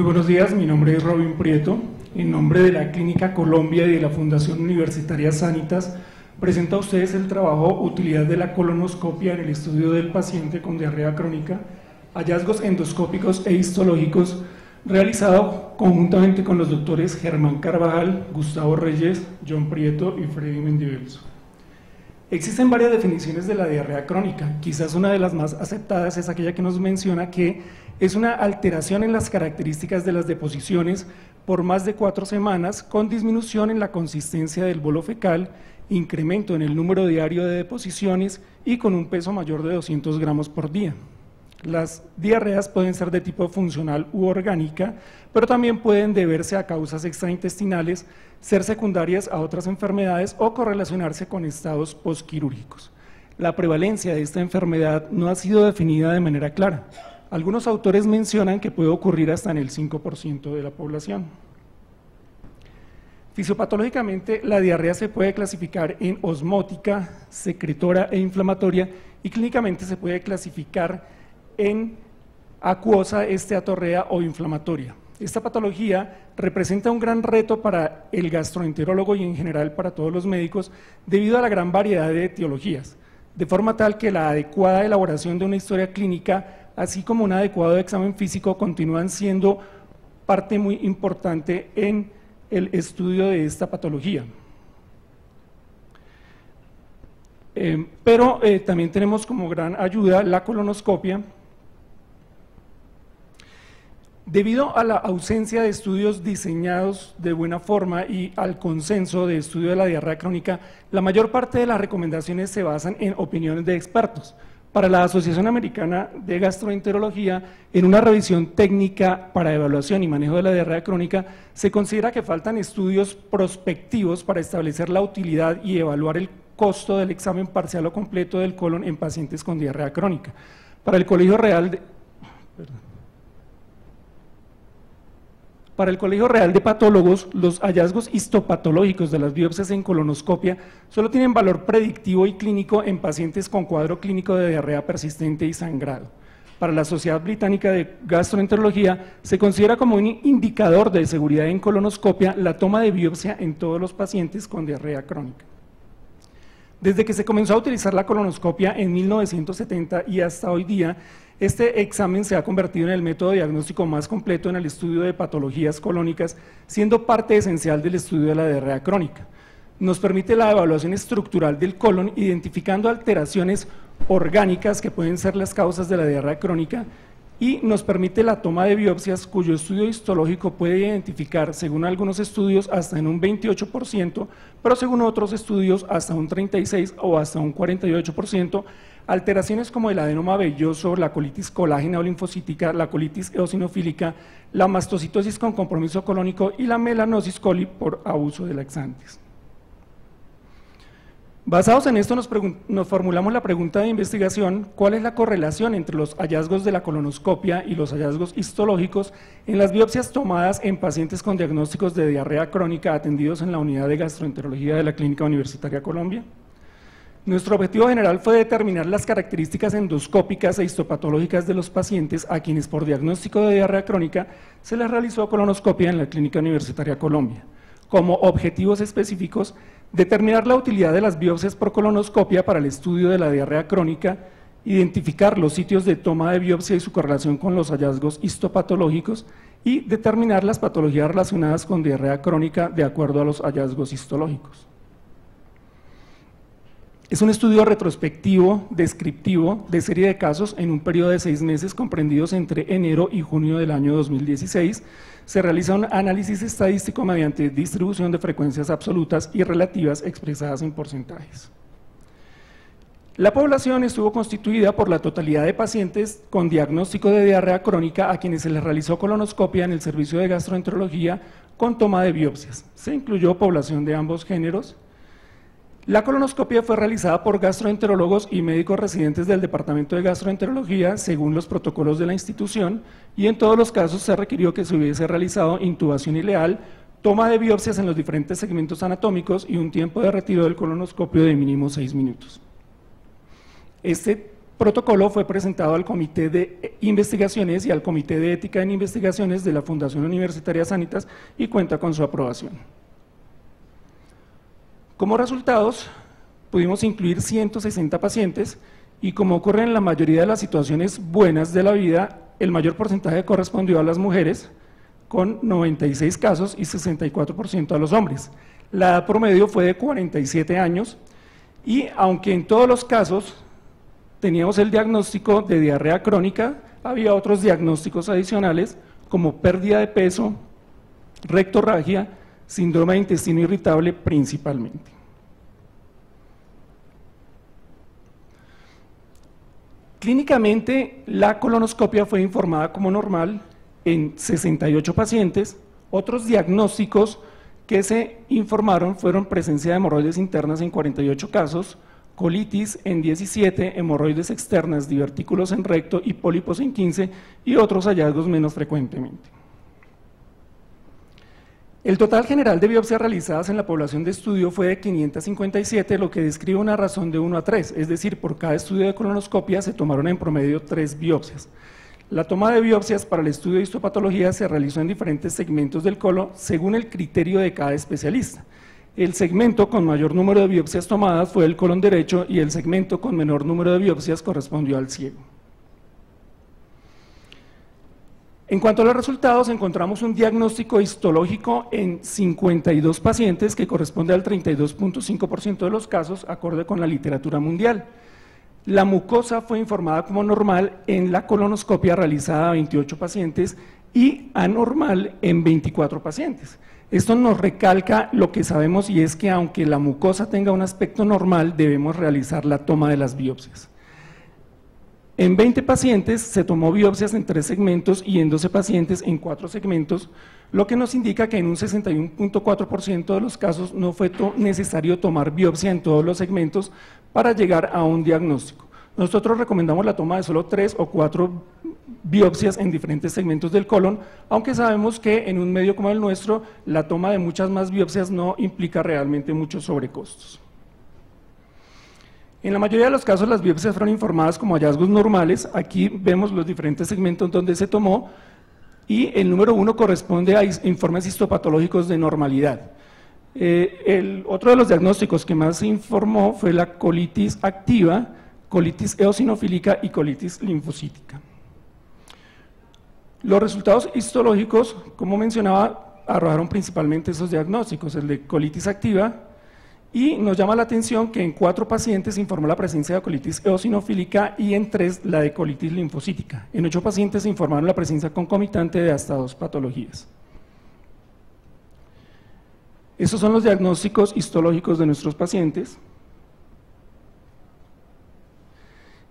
Muy buenos días, mi nombre es Robin Prieto. En nombre de la Clínica Colombia y de la Fundación Universitaria Sanitas, presento a ustedes el trabajo Utilidad de la colonoscopia en el estudio del paciente con diarrea crónica, hallazgos endoscópicos e histológicos, realizado conjuntamente con los doctores Germán Carvajal, Gustavo Reyes, John Prieto y Freddy Mendibelso. Existen varias definiciones de la diarrea crónica. Quizás una de las más aceptadas es aquella que nos menciona que es una alteración en las características de las deposiciones por más de cuatro semanas con disminución en la consistencia del bolo fecal, incremento en el número diario de deposiciones y con un peso mayor de 200 gramos por día. Las diarreas pueden ser de tipo funcional u orgánica, pero también pueden deberse a causas extraintestinales, ser secundarias a otras enfermedades o correlacionarse con estados postquirúrgicos. La prevalencia de esta enfermedad no ha sido definida de manera clara. Algunos autores mencionan que puede ocurrir hasta en el 5% de la población. Fisiopatológicamente, la diarrea se puede clasificar en osmótica, secretora e inflamatoria y clínicamente se puede clasificar en acuosa esteatorrea o inflamatoria. Esta patología representa un gran reto para el gastroenterólogo y en general para todos los médicos debido a la gran variedad de etiologías, de forma tal que la adecuada elaboración de una historia clínica, así como un adecuado examen físico, continúan siendo parte muy importante en el estudio de esta patología. Eh, pero eh, también tenemos como gran ayuda la colonoscopia, Debido a la ausencia de estudios diseñados de buena forma y al consenso de estudio de la diarrea crónica, la mayor parte de las recomendaciones se basan en opiniones de expertos. Para la Asociación Americana de Gastroenterología, en una revisión técnica para evaluación y manejo de la diarrea crónica, se considera que faltan estudios prospectivos para establecer la utilidad y evaluar el costo del examen parcial o completo del colon en pacientes con diarrea crónica. Para el Colegio Real de... Para el Colegio Real de Patólogos, los hallazgos histopatológicos de las biopsias en colonoscopia solo tienen valor predictivo y clínico en pacientes con cuadro clínico de diarrea persistente y sangrado. Para la Sociedad Británica de Gastroenterología se considera como un indicador de seguridad en colonoscopia la toma de biopsia en todos los pacientes con diarrea crónica. Desde que se comenzó a utilizar la colonoscopia en 1970 y hasta hoy día, este examen se ha convertido en el método diagnóstico más completo en el estudio de patologías colónicas, siendo parte esencial del estudio de la diarrea crónica. Nos permite la evaluación estructural del colon, identificando alteraciones orgánicas que pueden ser las causas de la diarrea crónica y nos permite la toma de biopsias cuyo estudio histológico puede identificar, según algunos estudios, hasta en un 28%, pero según otros estudios, hasta un 36 o hasta un 48%, alteraciones como el adenoma velloso, la colitis colágena o linfocítica, la colitis eosinofílica, la mastocitosis con compromiso colónico y la melanosis coli por abuso de laxantes. Basados en esto nos, formulamos la pregunta de investigación, ¿cuál es la correlación entre los hallazgos de la colonoscopia y los hallazgos histológicos en las biopsias tomadas en pacientes con diagnósticos de diarrea crónica atendidos en la unidad de gastroenterología de la Clínica Universitaria Colombia? Nuestro objetivo general fue determinar las características endoscópicas e histopatológicas de los pacientes a quienes por diagnóstico de diarrea crónica se les realizó colonoscopia en la Clínica Universitaria Colombia. Como objetivos específicos, determinar la utilidad de las biopsias por colonoscopia para el estudio de la diarrea crónica, identificar los sitios de toma de biopsia y su correlación con los hallazgos histopatológicos y determinar las patologías relacionadas con diarrea crónica de acuerdo a los hallazgos histológicos. Es un estudio retrospectivo, descriptivo, de serie de casos en un periodo de seis meses comprendidos entre enero y junio del año 2016. Se realiza un análisis estadístico mediante distribución de frecuencias absolutas y relativas expresadas en porcentajes. La población estuvo constituida por la totalidad de pacientes con diagnóstico de diarrea crónica a quienes se les realizó colonoscopia en el servicio de gastroenterología con toma de biopsias. Se incluyó población de ambos géneros, la colonoscopia fue realizada por gastroenterólogos y médicos residentes del Departamento de Gastroenterología según los protocolos de la institución y en todos los casos se requirió que se hubiese realizado intubación ileal, toma de biopsias en los diferentes segmentos anatómicos y un tiempo de retiro del colonoscopio de mínimo seis minutos. Este protocolo fue presentado al Comité de Investigaciones y al Comité de Ética en Investigaciones de la Fundación Universitaria Sanitas y cuenta con su aprobación. Como resultados, pudimos incluir 160 pacientes y como ocurre en la mayoría de las situaciones buenas de la vida, el mayor porcentaje correspondió a las mujeres, con 96 casos y 64% a los hombres. La edad promedio fue de 47 años y aunque en todos los casos teníamos el diagnóstico de diarrea crónica, había otros diagnósticos adicionales como pérdida de peso, rectorragia, síndrome de intestino irritable principalmente. Clínicamente, la colonoscopia fue informada como normal en 68 pacientes. Otros diagnósticos que se informaron fueron presencia de hemorroides internas en 48 casos, colitis en 17, hemorroides externas, divertículos en recto y pólipos en 15 y otros hallazgos menos frecuentemente. El total general de biopsias realizadas en la población de estudio fue de 557, lo que describe una razón de 1 a 3, es decir, por cada estudio de colonoscopia se tomaron en promedio 3 biopsias. La toma de biopsias para el estudio de histopatología se realizó en diferentes segmentos del colon según el criterio de cada especialista. El segmento con mayor número de biopsias tomadas fue el colon derecho y el segmento con menor número de biopsias correspondió al ciego. En cuanto a los resultados, encontramos un diagnóstico histológico en 52 pacientes que corresponde al 32.5% de los casos, acorde con la literatura mundial. La mucosa fue informada como normal en la colonoscopia realizada a 28 pacientes y anormal en 24 pacientes. Esto nos recalca lo que sabemos y es que aunque la mucosa tenga un aspecto normal, debemos realizar la toma de las biopsias. En 20 pacientes se tomó biopsias en tres segmentos y en 12 pacientes en cuatro segmentos, lo que nos indica que en un 61.4% de los casos no fue necesario tomar biopsia en todos los segmentos para llegar a un diagnóstico. Nosotros recomendamos la toma de solo tres o cuatro biopsias en diferentes segmentos del colon, aunque sabemos que en un medio como el nuestro, la toma de muchas más biopsias no implica realmente muchos sobrecostos. En la mayoría de los casos las biopsias fueron informadas como hallazgos normales. Aquí vemos los diferentes segmentos donde se tomó y el número uno corresponde a informes histopatológicos de normalidad. Eh, el otro de los diagnósticos que más se informó fue la colitis activa, colitis eosinofílica y colitis linfocítica. Los resultados histológicos, como mencionaba, arrojaron principalmente esos diagnósticos, el de colitis activa, y nos llama la atención que en cuatro pacientes se informó la presencia de colitis eosinofílica y en tres la de colitis linfocítica. En ocho pacientes se informaron la presencia concomitante de hasta dos patologías. Estos son los diagnósticos histológicos de nuestros pacientes.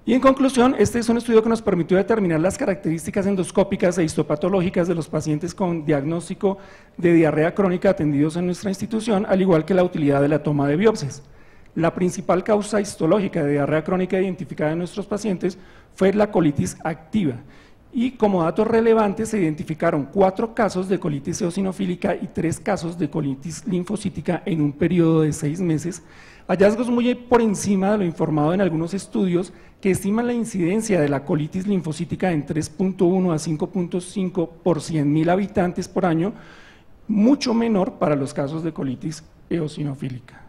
Y en conclusión, este es un estudio que nos permitió determinar las características endoscópicas e histopatológicas de los pacientes con diagnóstico de diarrea crónica atendidos en nuestra institución, al igual que la utilidad de la toma de biopsias. La principal causa histológica de diarrea crónica identificada en nuestros pacientes fue la colitis activa. Y como datos relevantes se identificaron cuatro casos de colitis eosinofílica y tres casos de colitis linfocítica en un periodo de seis meses, hallazgos muy por encima de lo informado en algunos estudios que estiman la incidencia de la colitis linfocítica en 3.1 a 5.5 por 100.000 habitantes por año, mucho menor para los casos de colitis eosinofílica.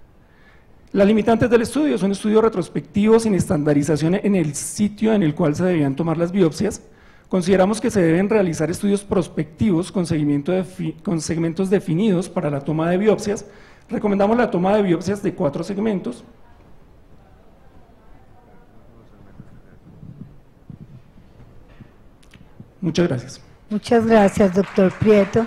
Las limitantes del estudio son estudios retrospectivos sin estandarización en el sitio en el cual se debían tomar las biopsias. Consideramos que se deben realizar estudios prospectivos con, segmentos definidos para la toma de biopsias. Recomendamos la toma de biopsias de cuatro segmentos, Muchas gracias. Muchas gracias, doctor Prieto.